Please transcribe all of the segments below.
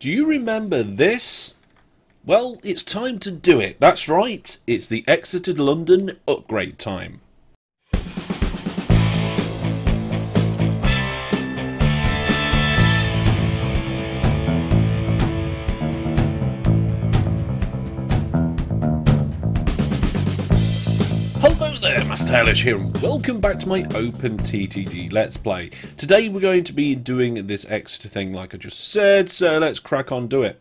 Do you remember this? Well, it's time to do it. That's right. It's the Exeter London upgrade time. Hellish here, and welcome back to my Open TTD Let's Play. Today we're going to be doing this Exeter thing like I just said, so let's crack on do it.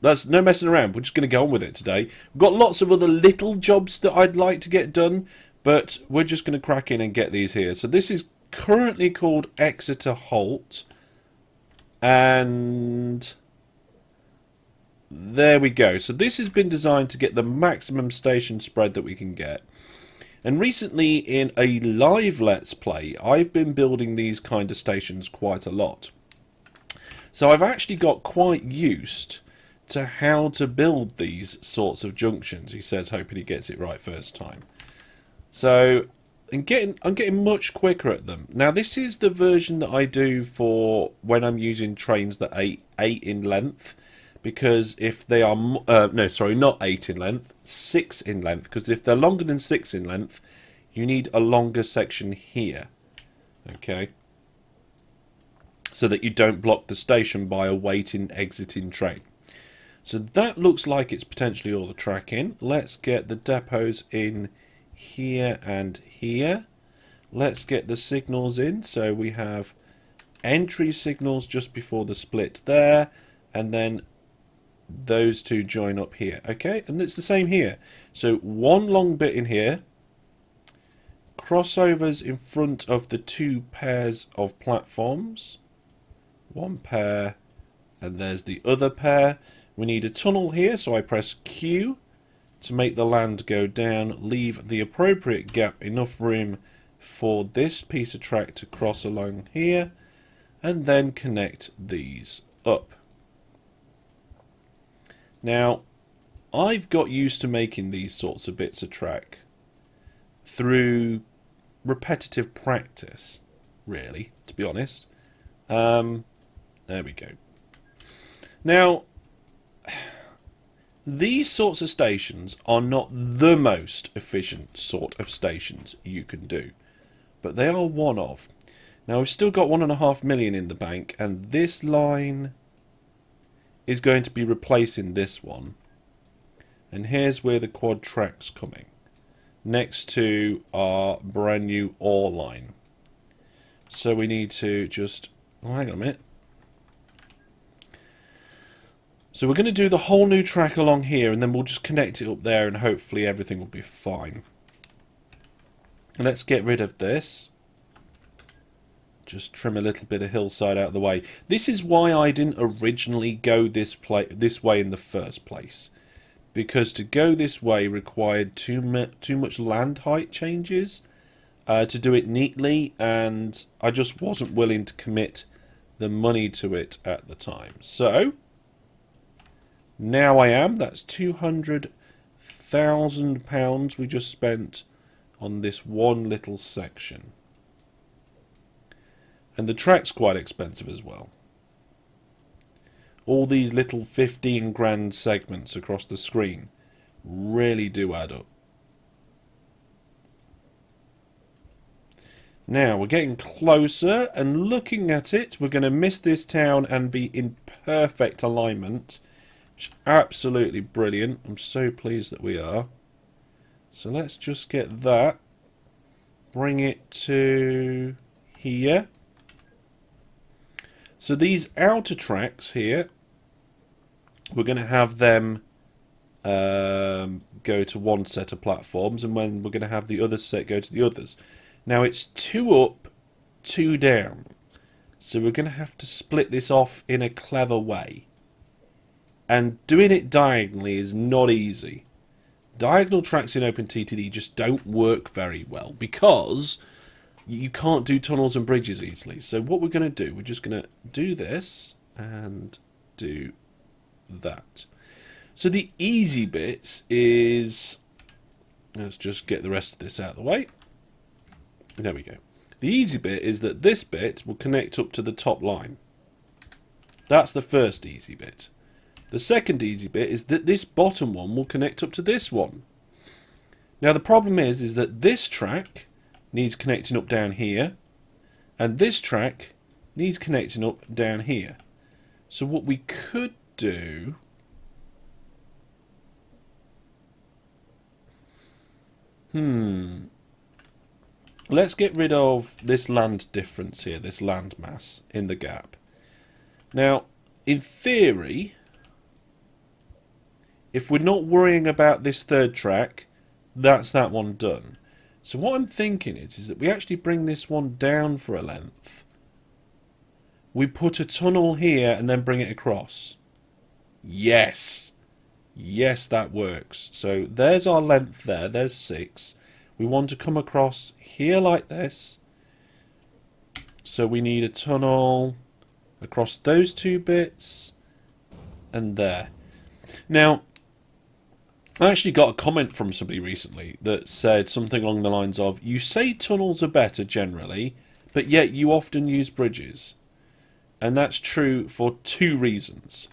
There's no messing around, we're just going to go on with it today. We've got lots of other little jobs that I'd like to get done, but we're just going to crack in and get these here. So this is currently called Exeter Holt, and there we go. So this has been designed to get the maximum station spread that we can get. And recently in a live Let's Play, I've been building these kind of stations quite a lot. So I've actually got quite used to how to build these sorts of junctions, he says, hoping he gets it right first time. So I'm getting, I'm getting much quicker at them. Now this is the version that I do for when I'm using trains that are 8, eight in length because if they are uh, no sorry not 8 in length 6 in length because if they're longer than 6 in length you need a longer section here okay? So that you don't block the station by a waiting exiting train. So that looks like it's potentially all the track in let's get the depots in here and here. Let's get the signals in. So we have entry signals just before the split there and then those two join up here okay? And it's the same here. So one long bit in here crossovers in front of the two pairs of platforms. One pair and there's the other pair. We need a tunnel here so I press Q to make the land go down leave the appropriate gap enough room for this piece of track to cross along here and then connect these up now, I've got used to making these sorts of bits of track through repetitive practice, really, to be honest. Um, there we go. Now, these sorts of stations are not the most efficient sort of stations you can do, but they are one of. Now, we've still got one and a half million in the bank, and this line is going to be replacing this one. And here's where the quad track's coming. Next to our brand new ore line. So we need to just... Oh, hang on a minute. So we're going to do the whole new track along here and then we'll just connect it up there and hopefully everything will be fine. Let's get rid of this just trim a little bit of hillside out of the way. This is why I didn't originally go this play this way in the first place. Because to go this way required too, too much land height changes uh, to do it neatly, and I just wasn't willing to commit the money to it at the time. So, now I am. That's £200,000 we just spent on this one little section. And the track's quite expensive as well. All these little 15 grand segments across the screen really do add up. Now, we're getting closer and looking at it, we're going to miss this town and be in perfect alignment. Which absolutely brilliant. I'm so pleased that we are. So let's just get that. Bring it to here. So these outer tracks here, we're going to have them um, go to one set of platforms, and when we're going to have the other set go to the others. Now it's two up, two down. So we're going to have to split this off in a clever way. And doing it diagonally is not easy. Diagonal tracks in OpenTTD just don't work very well because you can't do tunnels and bridges easily. So what we're going to do, we're just going to do this and do that. So the easy bits is, let's just get the rest of this out of the way. There we go. The easy bit is that this bit will connect up to the top line. That's the first easy bit. The second easy bit is that this bottom one will connect up to this one. Now the problem is, is that this track needs connecting up down here, and this track needs connecting up down here. So what we could do Hmm. Let's get rid of this land difference here, this land mass in the gap. Now, in theory, if we're not worrying about this third track, that's that one done. So what I'm thinking is, is that we actually bring this one down for a length. We put a tunnel here and then bring it across. Yes. Yes, that works. So there's our length there. There's six. We want to come across here like this. So we need a tunnel across those two bits and there. Now, I actually got a comment from somebody recently that said something along the lines of, you say tunnels are better generally, but yet you often use bridges. And that's true for two reasons.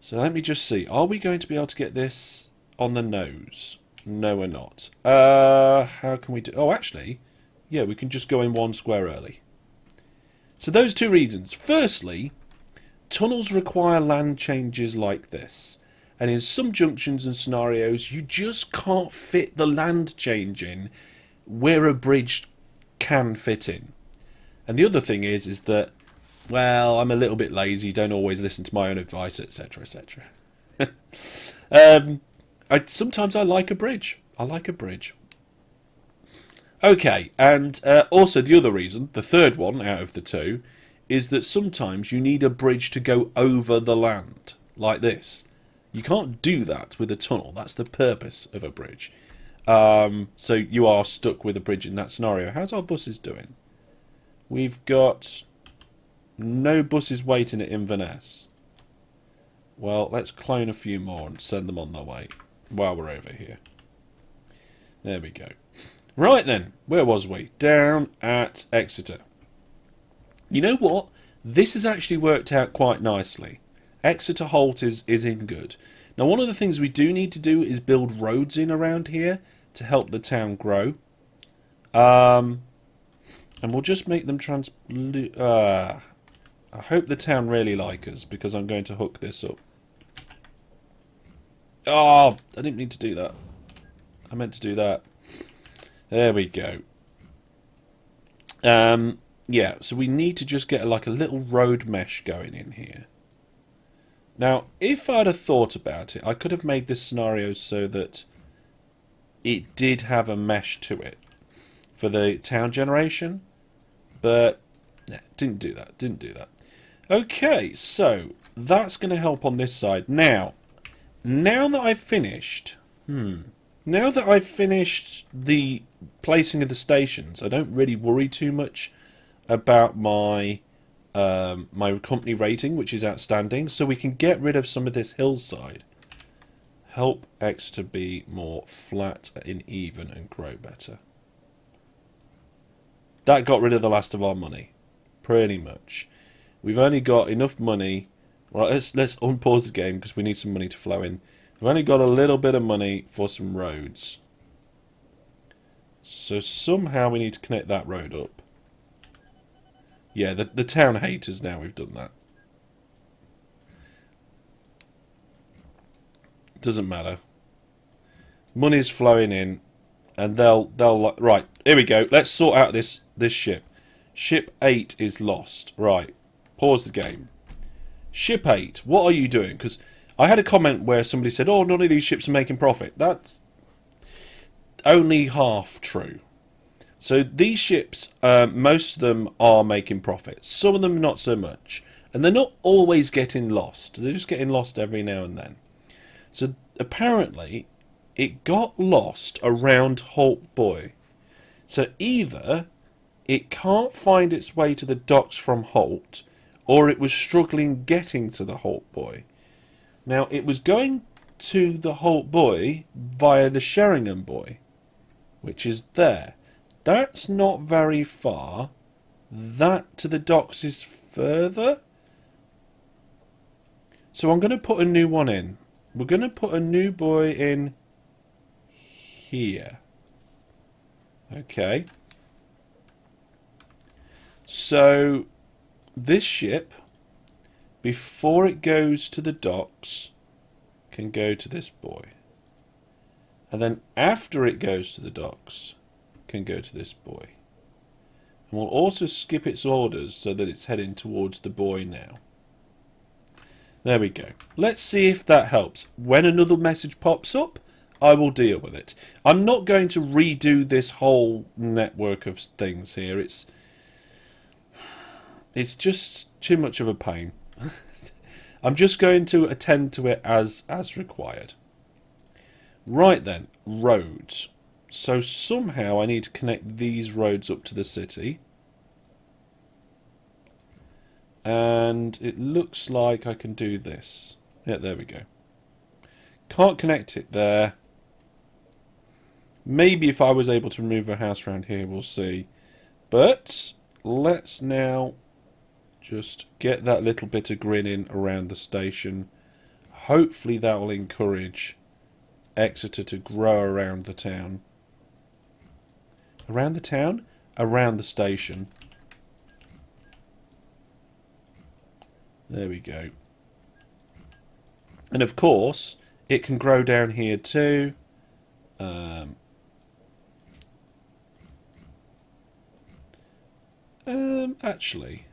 So let me just see. Are we going to be able to get this on the nose? No, we're not. Uh, how can we do... Oh, actually, yeah, we can just go in one square early. So those two reasons. Firstly, tunnels require land changes like this. And in some junctions and scenarios, you just can't fit the land change in where a bridge can fit in. And the other thing is, is that, well, I'm a little bit lazy, don't always listen to my own advice, etc., etc. um, I, sometimes I like a bridge. I like a bridge. Okay, and uh, also the other reason, the third one out of the two, is that sometimes you need a bridge to go over the land, like this. You can't do that with a tunnel. That's the purpose of a bridge. Um, so you are stuck with a bridge in that scenario. How's our buses doing? We've got no buses waiting at Inverness. Well, let's clone a few more and send them on their way while we're over here. There we go. Right then, where was we? Down at Exeter. You know what? This has actually worked out quite nicely. Exeter Holt is, is in good. Now, one of the things we do need to do is build roads in around here to help the town grow. Um, and we'll just make them trans... Uh, I hope the town really like us because I'm going to hook this up. Oh, I didn't mean to do that. I meant to do that. There we go. Um, yeah, so we need to just get like a little road mesh going in here. Now, if I'd have thought about it, I could have made this scenario so that it did have a mesh to it for the town generation, but didn't do that, didn't do that. Okay, so that's going to help on this side. Now, now that I've finished, hmm, now that I've finished the placing of the stations, I don't really worry too much about my um, my company rating, which is outstanding, so we can get rid of some of this hillside. Help X to be more flat and even and grow better. That got rid of the last of our money, pretty much. We've only got enough money. Right, let's let's unpause the game because we need some money to flow in. We've only got a little bit of money for some roads. So somehow we need to connect that road up. Yeah, the, the town haters now we've done that. Doesn't matter. Money's flowing in, and they'll they'll right. Here we go. Let's sort out this this ship. Ship eight is lost. Right. Pause the game. Ship eight. What are you doing? Because I had a comment where somebody said, "Oh, none of these ships are making profit." That's only half true. So these ships, uh, most of them are making profits. Some of them not so much. And they're not always getting lost. They're just getting lost every now and then. So apparently, it got lost around Holt Buoy. So either it can't find its way to the docks from Holt, or it was struggling getting to the Holt Buoy. Now, it was going to the Holt Buoy via the Sheringham Buoy, which is there. That's not very far. That to the docks is further. So I'm going to put a new one in. We're going to put a new buoy in here. Okay. So this ship, before it goes to the docks, can go to this buoy. And then after it goes to the docks, can go to this buoy. And we'll also skip its orders so that it's heading towards the buoy now. There we go. Let's see if that helps. When another message pops up, I will deal with it. I'm not going to redo this whole network of things here. It's it's just too much of a pain. I'm just going to attend to it as as required. Right then, roads. So somehow I need to connect these roads up to the city. And it looks like I can do this. Yeah, there we go. Can't connect it there. Maybe if I was able to move a house around here, we'll see. But let's now just get that little bit of grinning around the station. Hopefully that will encourage Exeter to grow around the town. Around the town? Around the station. There we go. And of course, it can grow down here too. Um, um, actually,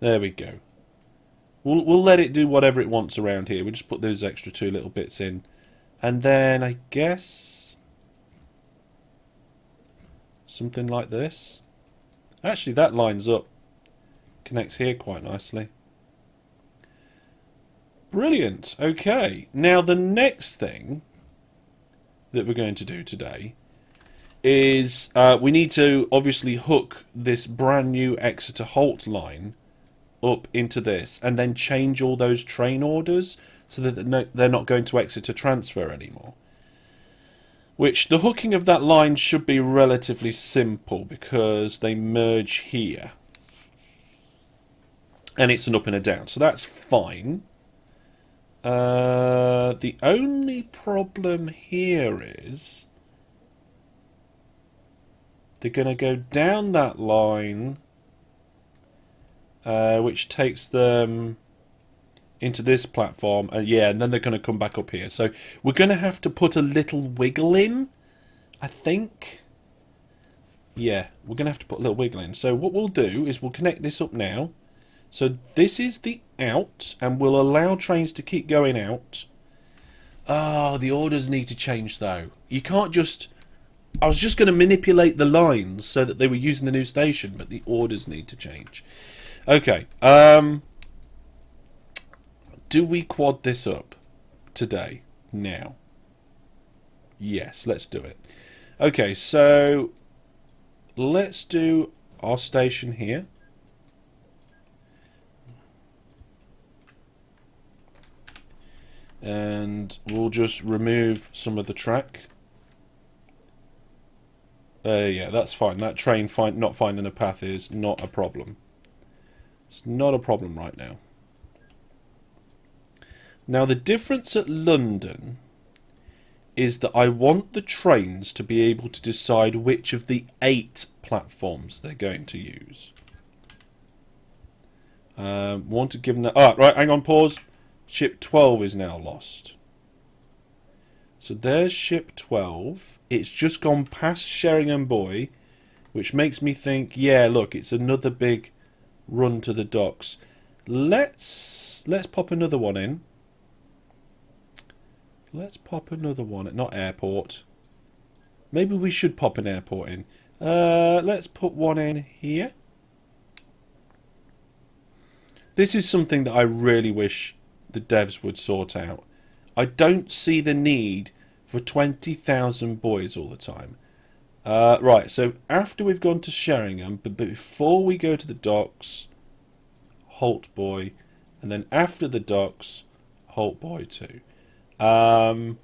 there we go. We'll, we'll let it do whatever it wants around here. We just put those extra two little bits in. And then I guess something like this. Actually, that lines up. Connects here quite nicely. Brilliant. Okay. Now the next thing that we're going to do today is uh, we need to obviously hook this brand new Exeter Holt line up into this and then change all those train orders so that they're not going to Exeter transfer anymore. Which the hooking of that line should be relatively simple because they merge here. And it's an up and a down, so that's fine. Uh, the only problem here is they're going to go down that line uh, which takes them into this platform. Uh, yeah, and then they're going to come back up here. So we're going to have to put a little wiggle in, I think. Yeah, we're going to have to put a little wiggle in. So what we'll do is we'll connect this up now. So this is the out, and we'll allow trains to keep going out. Oh, the orders need to change, though. You can't just... I was just going to manipulate the lines so that they were using the new station, but the orders need to change. Okay. Um, do we quad this up today? Now? Yes, let's do it. Okay, so let's do our station here. And we'll just remove some of the track. Uh, yeah, that's fine. That train find, not finding a path is not a problem. It's not a problem right now. Now the difference at London is that I want the trains to be able to decide which of the eight platforms they're going to use. Um, want to give them that. Oh, right, hang on, pause. Ship 12 is now lost. So there's ship 12. It's just gone past Sheringham Buoy, which makes me think, yeah, look, it's another big run to the docks. Let's let's pop another one in. Let's pop another one. Not airport. Maybe we should pop an airport in. Uh, let's put one in here. This is something that I really wish the devs would sort out. I don't see the need for 20,000 buoys all the time. Uh, right, so after we've gone to Sheringham, but before we go to the docks, Holt Buoy, and then after the docks, Holt Buoy too. Um,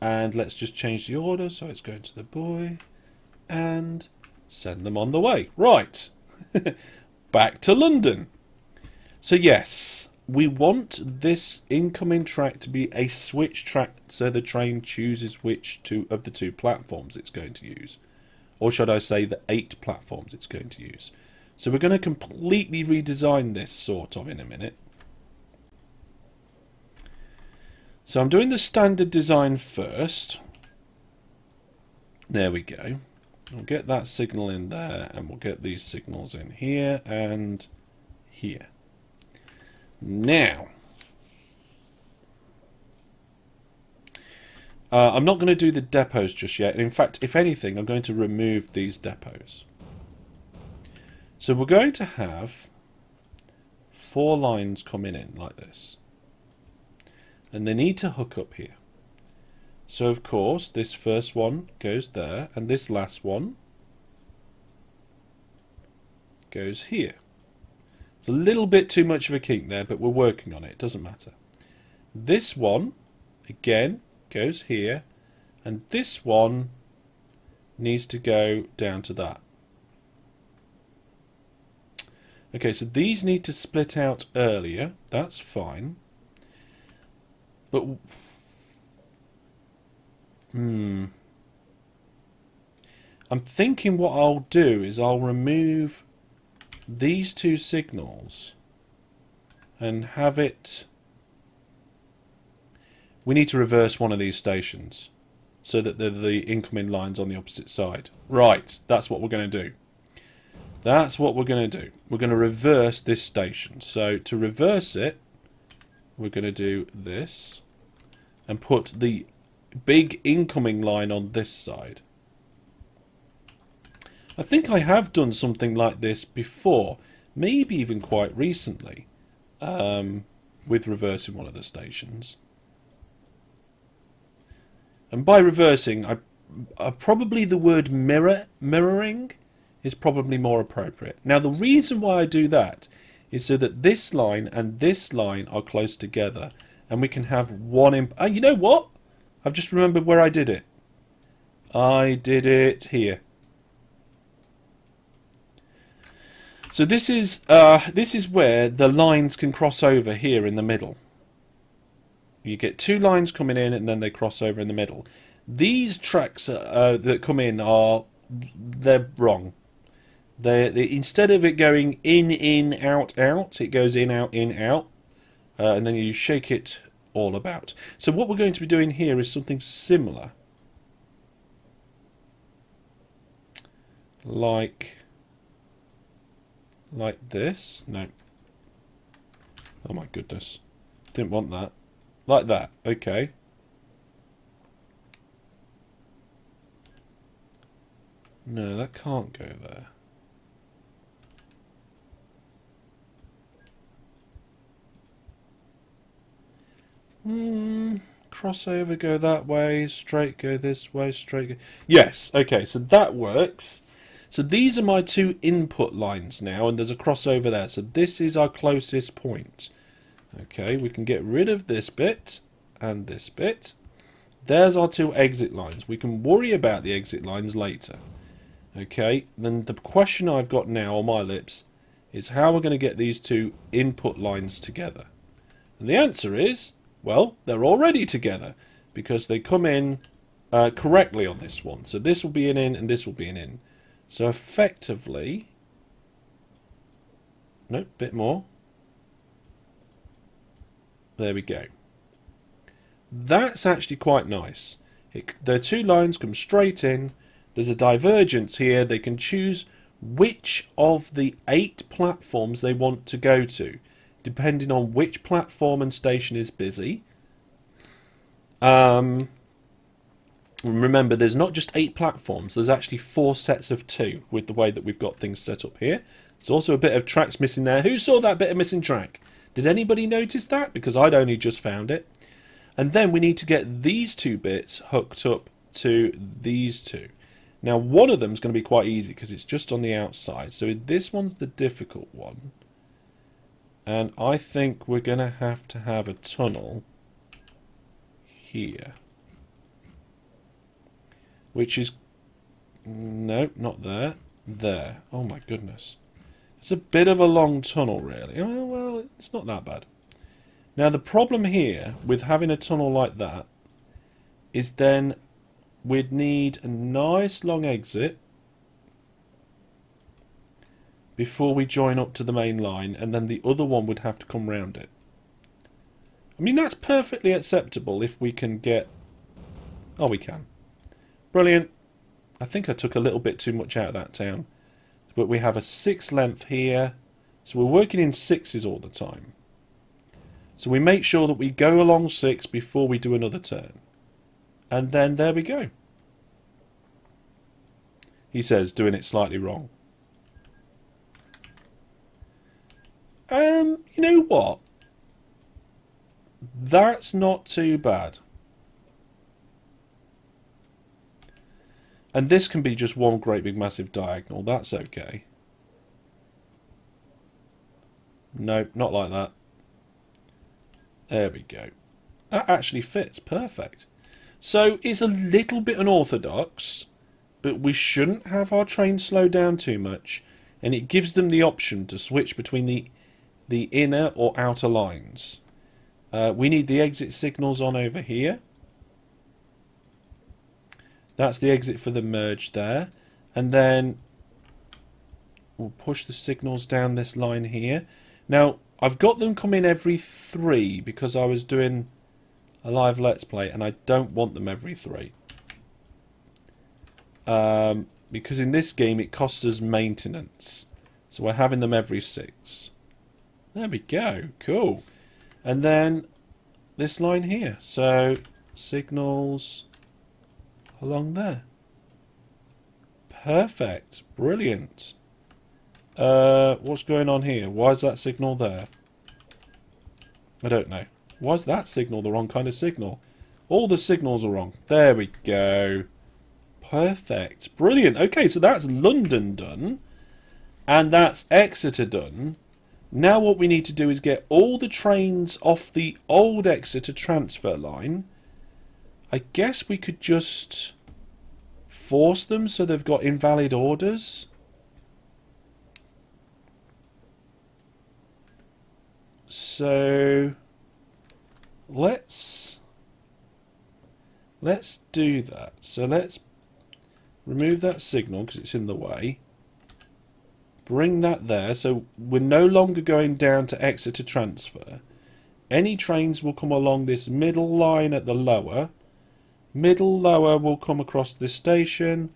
and let's just change the order, so it's going to the buoy and send them on the way. Right. back to London. So yes, we want this incoming track to be a switch track so the train chooses which two of the two platforms it's going to use. Or should I say the eight platforms it's going to use. So we're going to completely redesign this sort of in a minute. So I'm doing the standard design first. There we go. We'll get that signal in there and we'll get these signals in here and here. Now, uh, I'm not going to do the depots just yet. In fact, if anything, I'm going to remove these depots. So we're going to have four lines coming in like this. And they need to hook up here. So of course, this first one goes there, and this last one goes here. It's a little bit too much of a kink there, but we're working on it. It doesn't matter. This one, again, goes here. And this one needs to go down to that. Okay, so these need to split out earlier. That's fine. But... Hmm... I'm thinking what I'll do is I'll remove these two signals and have it... We need to reverse one of these stations so that they're the incoming lines on the opposite side. Right, that's what we're going to do. That's what we're going to do. We're going to reverse this station. So to reverse it, we're going to do this and put the big incoming line on this side. I think I have done something like this before, maybe even quite recently, um, with reversing one of the stations. And by reversing, I, I probably the word mirror mirroring is probably more appropriate. Now the reason why I do that is so that this line and this line are close together and we can have one imp and you know what? I've just remembered where I did it. I did it here. So this is uh, this is where the lines can cross over here in the middle. You get two lines coming in and then they cross over in the middle. These tracks uh, that come in are they're wrong. Instead of it going in in out out, it goes in out in out, uh, and then you shake it all about. So what we're going to be doing here is something similar, like like this. No. Oh my goodness. Didn't want that. Like that. Okay. No, that can't go there. Hmm. Crossover go that way, straight go this way, straight go... Yes, okay, so that works. So these are my two input lines now, and there's a crossover there. So this is our closest point. Okay, we can get rid of this bit and this bit. There's our two exit lines. We can worry about the exit lines later. Okay, then the question I've got now on my lips is how we're going to get these two input lines together. And the answer is, well, they're already together because they come in uh, correctly on this one. So this will be an in and this will be an in. So effectively, nope, bit more. There we go. That's actually quite nice. It, the two lines come straight in. There's a divergence here. They can choose which of the eight platforms they want to go to, depending on which platform and station is busy. Um, remember there's not just eight platforms there's actually four sets of two with the way that we've got things set up here. There's also a bit of tracks missing there. Who saw that bit of missing track? Did anybody notice that? Because I'd only just found it. And then we need to get these two bits hooked up to these two. Now one of them is going to be quite easy because it's just on the outside. So this one's the difficult one and I think we're going to have to have a tunnel here which is no, not there. There. Oh my goodness. It's a bit of a long tunnel, really. Oh, well, it's not that bad. Now, the problem here with having a tunnel like that is then we'd need a nice long exit before we join up to the main line, and then the other one would have to come round it. I mean, that's perfectly acceptable if we can get... Oh, we can. Brilliant. I think I took a little bit too much out of that town. But we have a six length here. So we're working in sixes all the time. So we make sure that we go along six before we do another turn. And then there we go. He says, doing it slightly wrong. Um, you know what? That's not too bad. And this can be just one great big massive diagonal. That's okay. Nope, not like that. There we go. That actually fits. Perfect. So it's a little bit unorthodox, but we shouldn't have our train slow down too much. And it gives them the option to switch between the, the inner or outer lines. Uh, we need the exit signals on over here. That's the exit for the merge there. And then we'll push the signals down this line here. Now, I've got them coming every three because I was doing a live Let's Play and I don't want them every three. Um, because in this game it costs us maintenance. So we're having them every six. There we go. Cool. And then this line here. So signals along there. Perfect. Brilliant. Uh, what's going on here? Why is that signal there? I don't know. Why is that signal the wrong kind of signal? All the signals are wrong. There we go. Perfect. Brilliant. Okay, so that's London done. And that's Exeter done. Now what we need to do is get all the trains off the old Exeter transfer line I guess we could just force them so they've got invalid orders. So let's let's do that. So let's remove that signal because it's in the way. Bring that there. So we're no longer going down to Exeter transfer. Any trains will come along this middle line at the lower Middle lower will come across this station.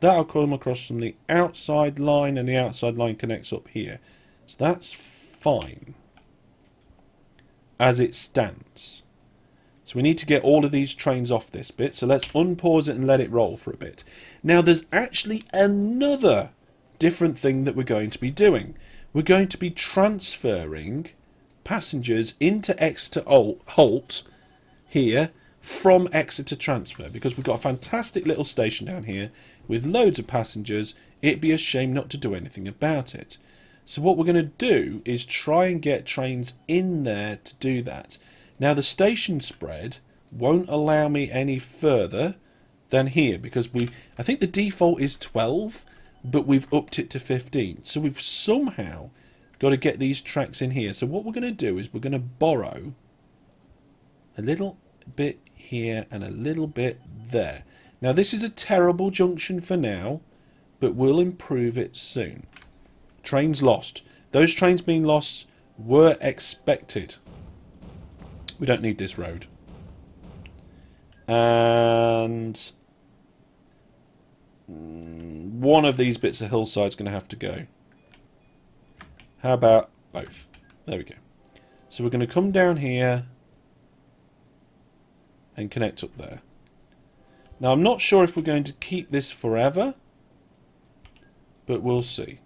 That'll come across from the outside line and the outside line connects up here. So that's fine as it stands. So we need to get all of these trains off this bit. So let's unpause it and let it roll for a bit. Now there's actually another different thing that we're going to be doing. We're going to be transferring passengers into Exeter Holt here from Exeter transfer because we've got a fantastic little station down here with loads of passengers. It'd be a shame not to do anything about it. So what we're going to do is try and get trains in there to do that. Now the station spread won't allow me any further than here because we I think the default is 12 but we've upped it to 15 so we've somehow got to get these tracks in here so what we're going to do is we're going to borrow a little bit here and a little bit there. Now this is a terrible junction for now, but we'll improve it soon. Trains lost. Those trains being lost were expected. We don't need this road. And one of these bits of hillside is going to have to go. How about both? There we go. So we're going to come down here and connect up there. Now I'm not sure if we're going to keep this forever, but we'll see.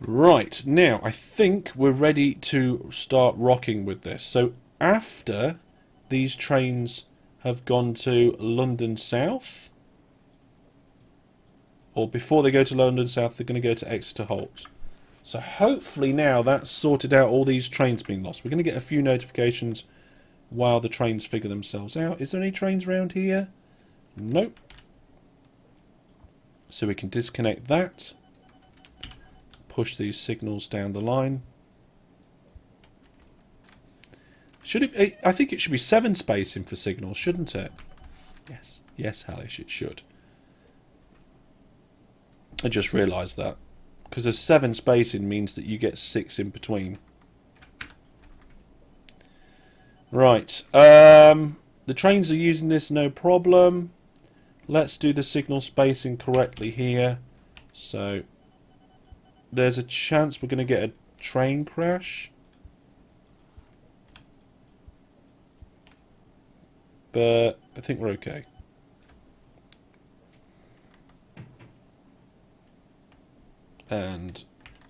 Right, now I think we're ready to start rocking with this. So after these trains have gone to London South, or before they go to London South, they're going to go to Exeter Holt. So hopefully now that's sorted out all these trains being lost. We're going to get a few notifications while the trains figure themselves out. Is there any trains around here? Nope. So we can disconnect that. Push these signals down the line. Should it? I think it should be seven spacing for signals, shouldn't it? Yes. Yes, Hellish, it should. I just realised that. Because a seven spacing means that you get six in between. Right. Um, the trains are using this no problem. Let's do the signal spacing correctly here. So, there's a chance we're going to get a train crash. But I think we're okay. And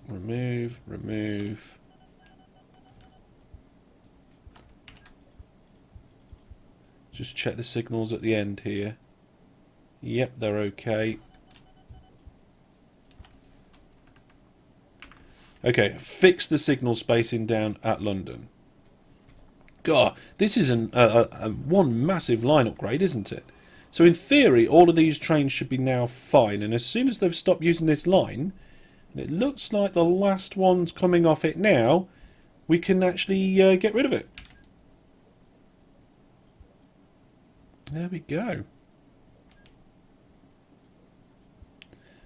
remove, remove. Just check the signals at the end here. Yep, they're okay. Okay, fix the signal spacing down at London. God, this is an, a, a, one massive line upgrade, isn't it? So in theory, all of these trains should be now fine. And as soon as they've stopped using this line, and it looks like the last one's coming off it now, we can actually uh, get rid of it. There we go.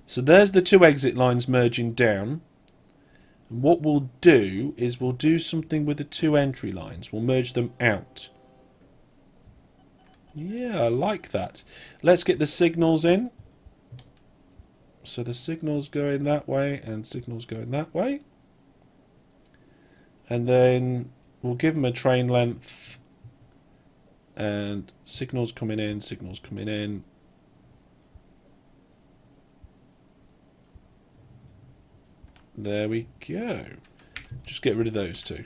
So there's the two exit lines merging down. And what we'll do is we'll do something with the two entry lines. We'll merge them out. Yeah, I like that. Let's get the signals in. So the signal's going that way and signal's going that way. And then we'll give them a train length and signals coming in, signals coming in. There we go. Just get rid of those two.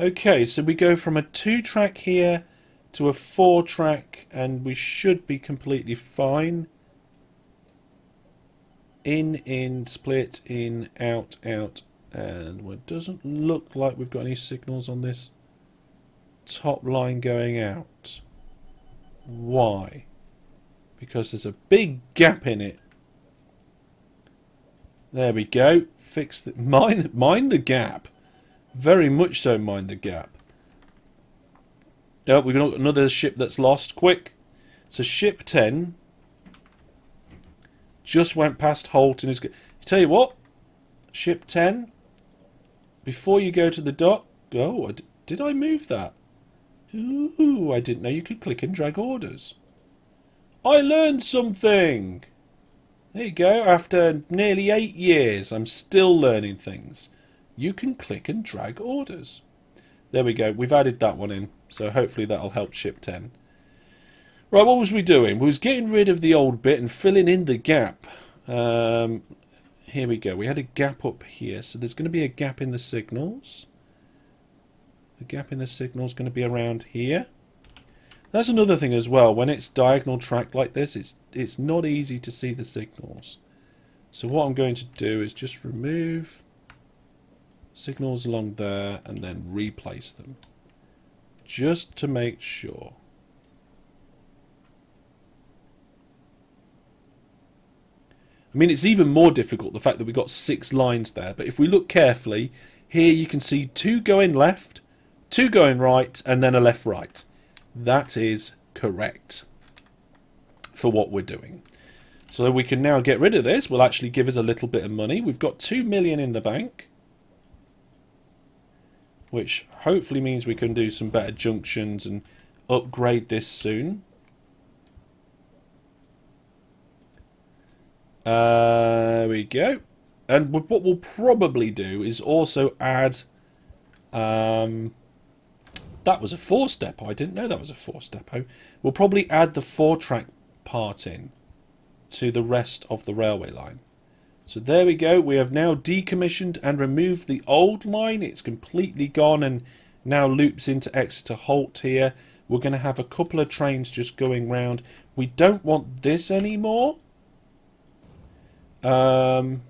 Okay, so we go from a two track here to a four track and we should be completely fine. In, in, split, in, out, out, and it doesn't look like we've got any signals on this top line going out. Why? Because there's a big gap in it. There we go. Fix the mind mind the gap. Very much so mind the gap. Oh, we've got another ship that's lost. Quick. So ship 10 just went past Holt and is tell you what, ship 10 before you go to the dock. Oh, did I move that? Ooh, I didn't know you could click and drag orders. I learned something! There you go, after nearly eight years, I'm still learning things. You can click and drag orders. There we go, we've added that one in, so hopefully that'll help ship 10. Right, what was we doing? We was getting rid of the old bit and filling in the gap. Um, here we go, we had a gap up here, so there's going to be a gap in the signals. The gap in the signal is going to be around here. That's another thing as well. When it's diagonal track like this, it's it's not easy to see the signals. So what I'm going to do is just remove signals along there and then replace them. Just to make sure. I mean, it's even more difficult, the fact that we've got six lines there. But if we look carefully, here you can see two going left, two going right, and then a left right. That is correct for what we're doing. So we can now get rid of this. We'll actually give us a little bit of money. We've got two million in the bank. Which hopefully means we can do some better junctions and upgrade this soon. Uh, there we go. And what we'll probably do is also add um, that was a four step. I didn't know that was a four step. We'll probably add the four track part in to the rest of the railway line. So there we go. We have now decommissioned and removed the old line. It's completely gone and now loops into Exeter Holt here. We're going to have a couple of trains just going round. We don't want this anymore. Um,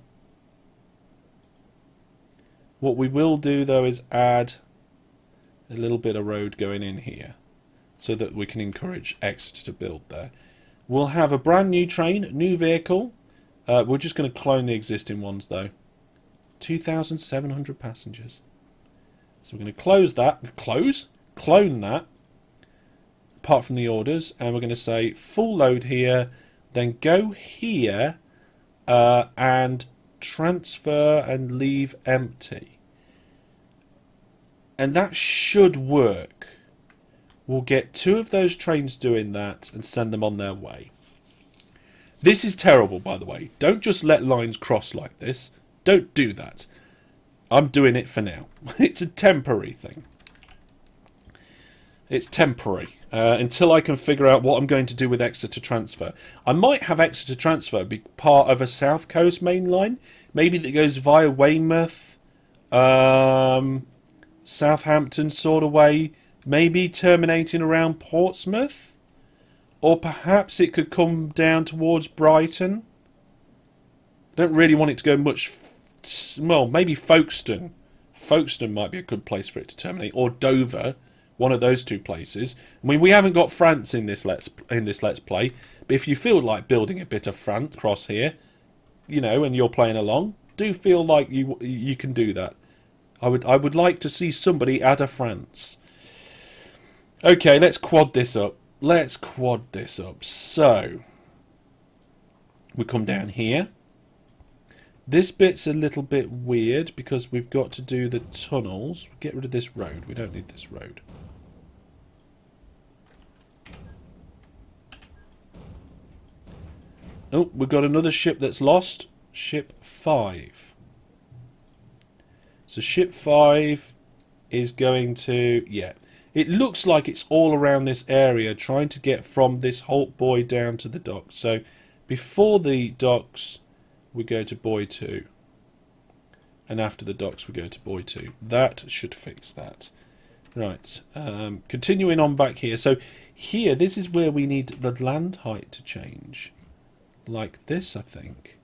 what we will do though is add a little bit of road going in here so that we can encourage Exeter to build there. We'll have a brand new train, new vehicle. Uh, we're just going to clone the existing ones though. 2,700 passengers. So we're going to close that. Close? Clone that. Apart from the orders. And we're going to say full load here. Then go here uh, and transfer and leave empty. And that should work. We'll get two of those trains doing that and send them on their way. This is terrible, by the way. Don't just let lines cross like this. Don't do that. I'm doing it for now. It's a temporary thing. It's temporary. Uh, until I can figure out what I'm going to do with Exeter Transfer. I might have Exeter Transfer be part of a South Coast main line. Maybe that goes via Weymouth, um, Southampton sort of way. Maybe terminating around Portsmouth. Or perhaps it could come down towards Brighton. Don't really want it to go much... Well, maybe Folkestone. Folkestone might be a good place for it to terminate. Or Dover one of those two places. I mean, we haven't got France in this let's in this let's play, but if you feel like building a bit of France cross here, you know, and you're playing along, do feel like you you can do that. I would I would like to see somebody out of France. Okay, let's quad this up. Let's quad this up. So we come down here. This bit's a little bit weird because we've got to do the tunnels. Get rid of this road. We don't need this road. Oh, we've got another ship that's lost. Ship 5. So ship 5 is going to... Yeah. It looks like it's all around this area trying to get from this Holt buoy down to the docks. So before the docks, we go to buoy 2. And after the docks, we go to buoy 2. That should fix that. Right. Um, continuing on back here. So here, this is where we need the land height to change like this, I think.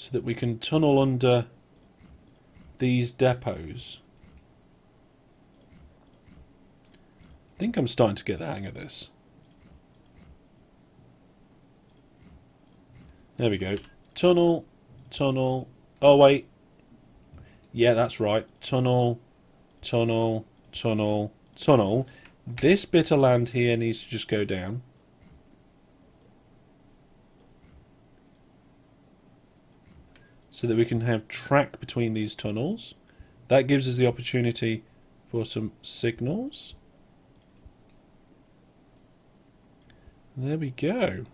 So that we can tunnel under these depots. I think I'm starting to get the hang of this. There we go. Tunnel, tunnel. Oh, wait. Yeah, that's right. Tunnel, tunnel, tunnel, tunnel. This bit of land here needs to just go down. So that we can have track between these tunnels. That gives us the opportunity for some signals. There we go.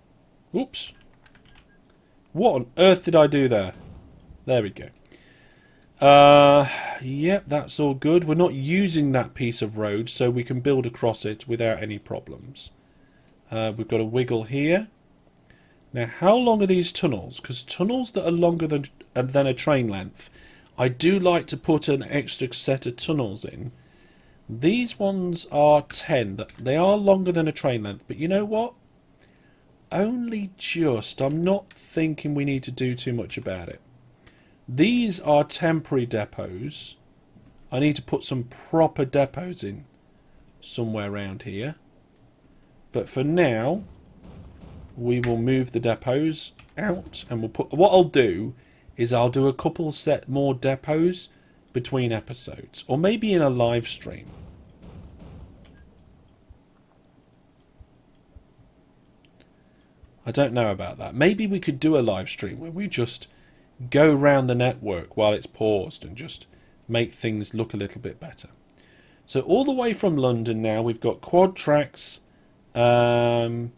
Oops. What on earth did I do there? There we go. Uh, yep, that's all good. We're not using that piece of road, so we can build across it without any problems. Uh, we've got a wiggle here. Now, how long are these tunnels? Because tunnels that are longer than, than a train length, I do like to put an extra set of tunnels in. These ones are 10. They are longer than a train length, but you know what? Only just. I'm not thinking we need to do too much about it. These are temporary depots. I need to put some proper depots in somewhere around here. But for now, we will move the depots out and we'll put... What I'll do is I'll do a couple set more depots between episodes. Or maybe in a live stream. I don't know about that. Maybe we could do a live stream where we just go around the network while it's paused and just make things look a little bit better. So all the way from London now, we've got quad tracks um,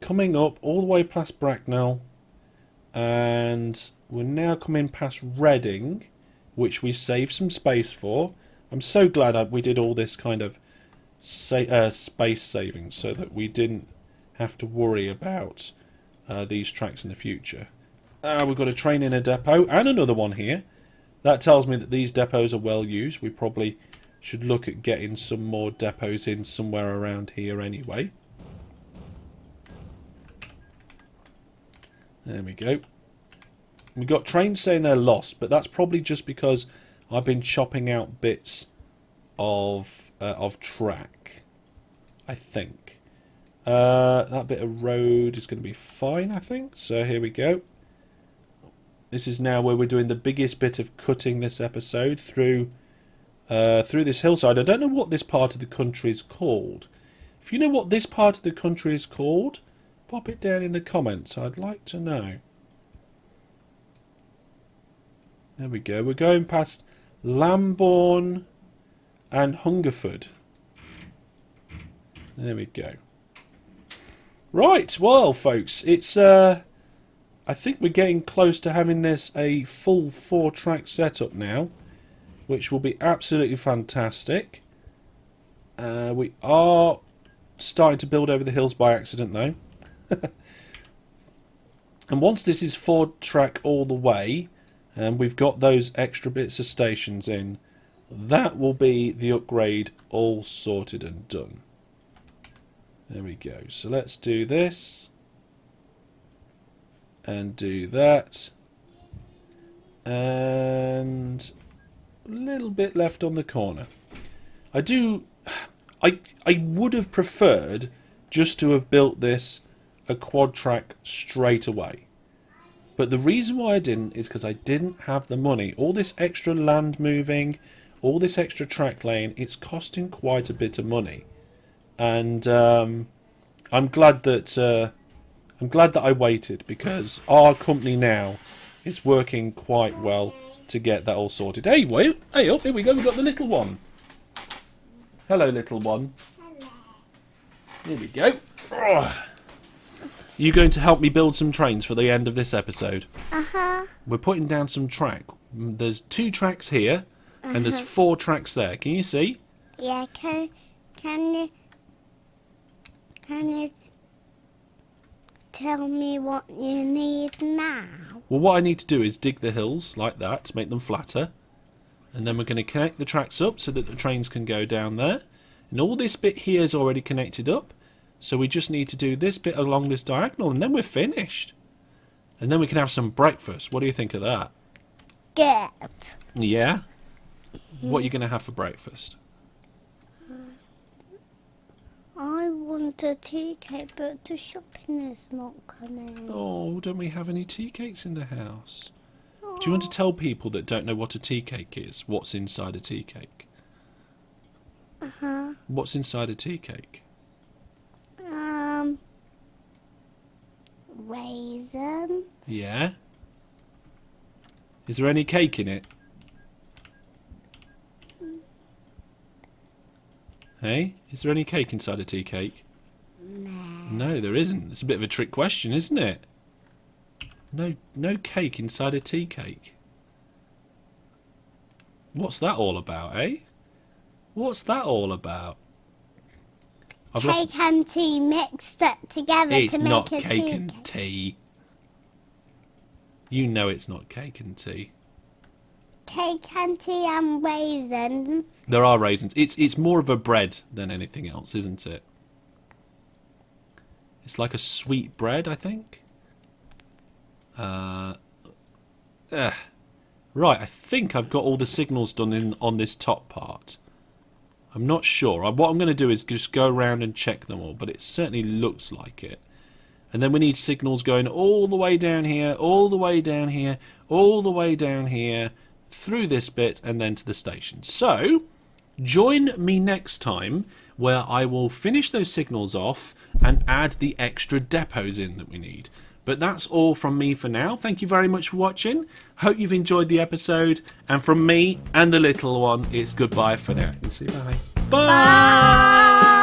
coming up all the way past Bracknell. And we're now coming past Reading, which we saved some space for. I'm so glad we did all this kind of sa uh, space saving so that we didn't have to worry about uh, these tracks in the future. Uh, we've got a train in a depot and another one here. That tells me that these depots are well used. We probably should look at getting some more depots in somewhere around here anyway. There we go. We've got trains saying they're lost, but that's probably just because I've been chopping out bits of uh, of track. I think. Uh, that bit of road is going to be fine, I think. So here we go. This is now where we're doing the biggest bit of cutting this episode through uh, through this hillside. I don't know what this part of the country is called. If you know what this part of the country is called, pop it down in the comments. I'd like to know. There we go. We're going past Lambourne and Hungerford. There we go. Right, well, folks, it's uh, I think we're getting close to having this a full four-track setup now, which will be absolutely fantastic. Uh, we are starting to build over the hills by accident, though. and once this is four-track all the way, and we've got those extra bits of stations in, that will be the upgrade all sorted and done. There we go. So let's do this. And do that. And a little bit left on the corner. I do... I, I would have preferred just to have built this a quad track straight away. But the reason why I didn't is because I didn't have the money. All this extra land moving, all this extra track laying, it's costing quite a bit of money and um, I'm glad that uh, I'm glad that I waited because our company now is working quite well to get that all sorted. Hey, wait, hey, up here we go. We've got the little one. Hello, little one. Hello. Here we go. You going to help me build some trains for the end of this episode? Uh huh. We're putting down some track. There's two tracks here, uh -huh. and there's uh-huh. four tracks there. Can you see? Yeah. Can can you can you tell me what you need now? Well, what I need to do is dig the hills like that to make them flatter. And then we're going to connect the tracks up so that the trains can go down there. And all this bit here is already connected up. So we just need to do this bit along this diagonal and then we're finished. And then we can have some breakfast. What do you think of that? Good. Yeah? What are you going to have for breakfast? I want a tea cake, but the shopping is not coming. Oh, don't we have any tea cakes in the house? Oh. Do you want to tell people that don't know what a tea cake is, what's inside a tea cake? Uh-huh. What's inside a tea cake? Um, raisin. Yeah? Is there any cake in it? Hey, is there any cake inside a tea cake? No. No, there isn't. It's a bit of a trick question, isn't it? No, no cake inside a tea cake. What's that all about, eh? What's that all about? I've cake lost... and tea mixed up together it's to make not a cake tea and tea. You know it's not cake and tea cake and tea and raisins. There are raisins. It's it's more of a bread than anything else, isn't it? It's like a sweet bread, I think. Uh, eh. Right, I think I've got all the signals done in on this top part. I'm not sure. What I'm going to do is just go around and check them all, but it certainly looks like it. And then we need signals going all the way down here, all the way down here, all the way down here, through this bit and then to the station. So, join me next time where I will finish those signals off and add the extra depots in that we need. But that's all from me for now. Thank you very much for watching. Hope you've enjoyed the episode. And from me and the little one, it's goodbye for now. You see, bye. Bye. bye.